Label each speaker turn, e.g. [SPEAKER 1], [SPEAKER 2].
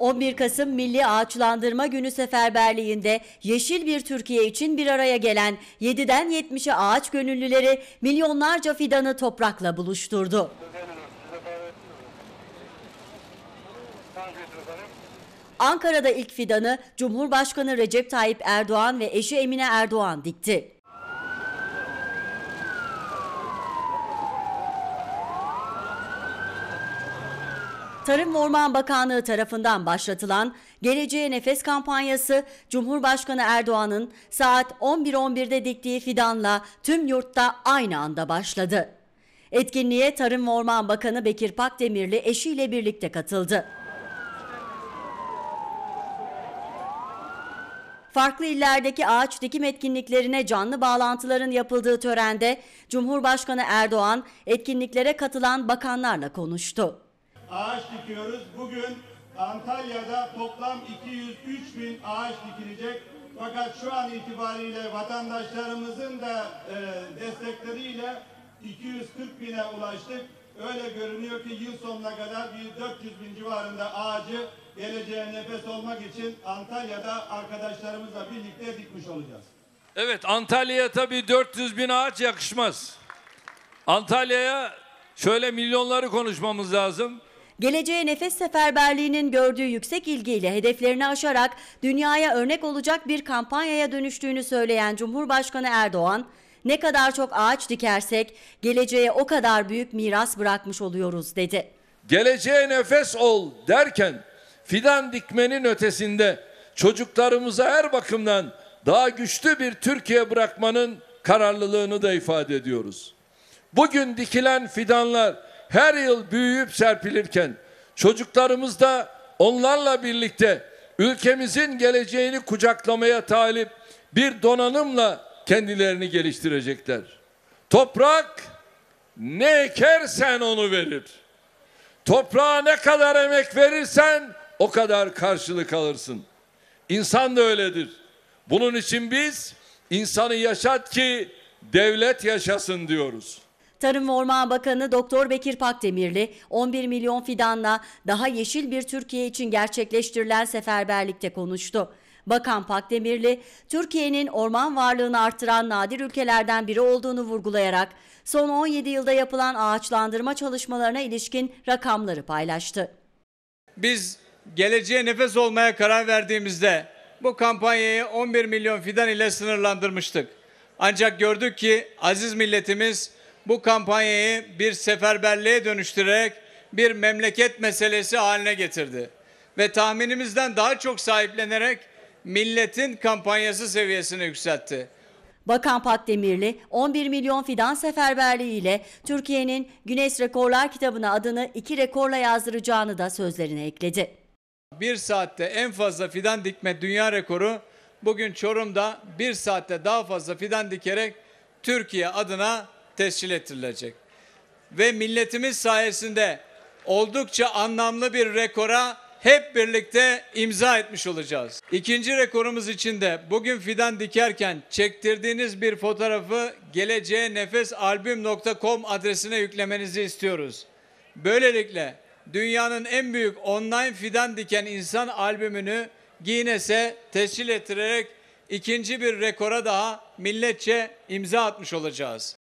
[SPEAKER 1] 11 Kasım Milli Ağaçlandırma Günü seferberliğinde Yeşil bir Türkiye için bir araya gelen 7'den 70'e ağaç gönüllüleri milyonlarca fidanı toprakla buluşturdu. Ankara'da ilk fidanı Cumhurbaşkanı Recep Tayyip Erdoğan ve eşi Emine Erdoğan dikti. Tarım ve Orman Bakanlığı tarafından başlatılan Geleceğe Nefes kampanyası Cumhurbaşkanı Erdoğan'ın saat 11.11'de diktiği fidanla tüm yurtta aynı anda başladı. Etkinliğe Tarım ve Orman Bakanı Bekir Pakdemirli eşiyle birlikte katıldı. Farklı illerdeki ağaç dikim etkinliklerine canlı bağlantıların yapıldığı törende Cumhurbaşkanı Erdoğan etkinliklere katılan bakanlarla konuştu.
[SPEAKER 2] Ağaç dikiyoruz. Bugün Antalya'da toplam 203 bin ağaç dikilecek. Fakat şu an itibariyle vatandaşlarımızın da e, destekleriyle 240 bine ulaştık. Öyle görünüyor ki yıl sonuna kadar bir 400 bin civarında ağacı geleceğe nefes olmak için Antalya'da arkadaşlarımızla birlikte dikmiş olacağız.
[SPEAKER 3] Evet Antalya'ya tabii 400 bin ağaç yakışmaz. Antalya'ya şöyle milyonları konuşmamız lazım.
[SPEAKER 1] Geleceğe Nefes Seferberliği'nin gördüğü yüksek ilgiyle hedeflerini aşarak dünyaya örnek olacak bir kampanyaya dönüştüğünü söyleyen Cumhurbaşkanı Erdoğan, ne kadar çok ağaç dikersek geleceğe o kadar büyük miras bırakmış oluyoruz dedi.
[SPEAKER 3] Geleceğe nefes ol derken fidan dikmenin ötesinde çocuklarımıza her bakımdan daha güçlü bir Türkiye bırakmanın kararlılığını da ifade ediyoruz. Bugün dikilen fidanlar her yıl büyüyüp serpilirken çocuklarımız da onlarla birlikte ülkemizin geleceğini kucaklamaya talip bir donanımla kendilerini geliştirecekler. Toprak ne ekersen onu verir. Toprağa ne kadar emek verirsen o kadar karşılık alırsın. İnsan da öyledir. Bunun için biz insanı yaşat ki devlet yaşasın diyoruz.
[SPEAKER 1] Tarım ve Orman Bakanı Doktor Bekir Pakdemirli 11 milyon fidanla daha yeşil bir Türkiye için gerçekleştirilen seferberlikte konuştu. Bakan Pakdemirli, Türkiye'nin orman varlığını artıran nadir ülkelerden biri olduğunu vurgulayarak son 17 yılda yapılan ağaçlandırma çalışmalarına ilişkin rakamları paylaştı.
[SPEAKER 4] Biz geleceğe nefes olmaya karar verdiğimizde bu kampanyayı 11 milyon fidan ile sınırlandırmıştık. Ancak gördük ki aziz milletimiz bu kampanyayı bir seferberliğe dönüştürerek bir memleket meselesi haline getirdi. Ve tahminimizden daha çok sahiplenerek milletin kampanyası seviyesini yükseltti.
[SPEAKER 1] Bakan Pakdemirli 11 milyon fidan seferberliği ile Türkiye'nin Güneş Rekorlar kitabına adını iki rekorla yazdıracağını da sözlerine ekledi.
[SPEAKER 4] Bir saatte en fazla fidan dikme dünya rekoru bugün Çorum'da bir saatte daha fazla fidan dikerek Türkiye adına tescil ettirilecek. Ve milletimiz sayesinde oldukça anlamlı bir rekora hep birlikte imza etmiş olacağız. İkinci rekorumuz için de bugün fidan dikerken çektirdiğiniz bir fotoğrafı geleceğe nefesalbüm.com adresine yüklemenizi istiyoruz. Böylelikle dünyanın en büyük online fidan diken insan albümünü Guinness'e tescil ettirerek ikinci bir rekora daha milletçe imza atmış olacağız.